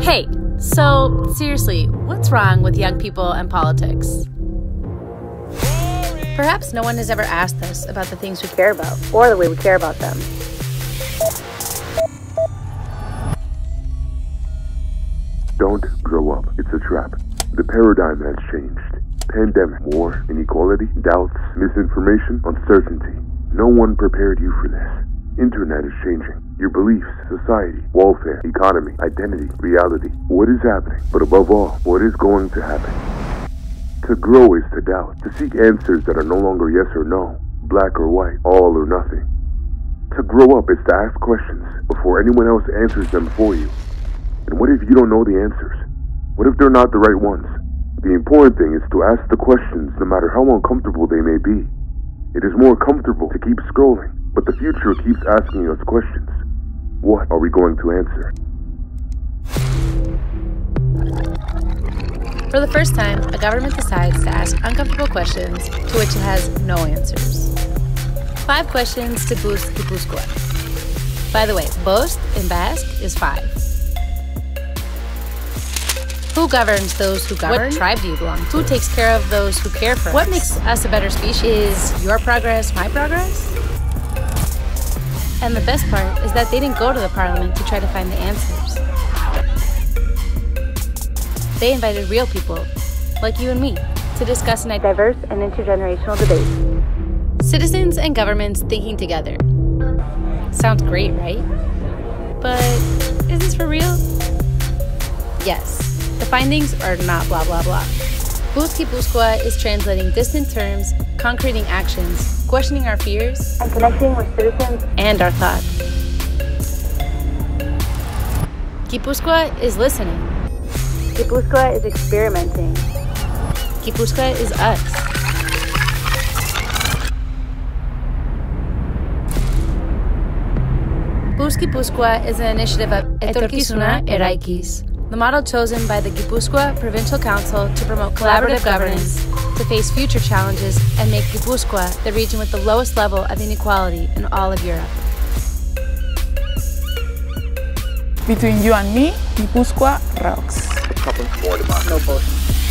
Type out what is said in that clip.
Hey, so seriously, what's wrong with young people and politics? Perhaps no one has ever asked us about the things we care about or the way we care about them. Don't grow up. It's a trap. The paradigm has changed. Pandemic, war, inequality, doubts, misinformation, uncertainty. No one prepared you for this. Internet is changing. Your beliefs, society, welfare, economy, identity, reality. What is happening? But above all, what is going to happen? To grow is to doubt, to seek answers that are no longer yes or no, black or white, all or nothing. To grow up is to ask questions before anyone else answers them for you. And what if you don't know the answers? What if they're not the right ones? The important thing is to ask the questions no matter how uncomfortable they may be. It is more comfortable to keep scrolling, but the future keeps asking us questions. What are we going to answer? For the first time, a government decides to ask uncomfortable questions to which it has no answers. Five questions to boost Gipuzkoa. By the way, bost in Basque is five. Who governs those who govern? What tribe do you belong to? Who takes care of those who care for what us? Makes us a better species? Is your progress my progress? And the best part is that they didn't go to the parliament to try to find the answers. They invited real people, like you and me, to discuss in a diverse and intergenerational debate. Citizens and governments thinking together. Sounds great, right? But is this for real? Yes. The findings are not blah blah blah. Boost Gipuzkoa is translating distant terms, concreting actions, questioning our fears, and connecting with citizens and our thoughts. Gipuzkoa is listening. Gipuzkoa is experimenting. Gipuzkoa is us. Gipuzkoa is an initiative of Etorkizuna Eraikiz, the model chosen by the Gipuzkoa Provincial Council to promote collaborative governance, to face future challenges, and make Gipuzkoa the region with the lowest level of inequality in all of Europe. Between you and me, Gipuzkoa rocks. No bullshit.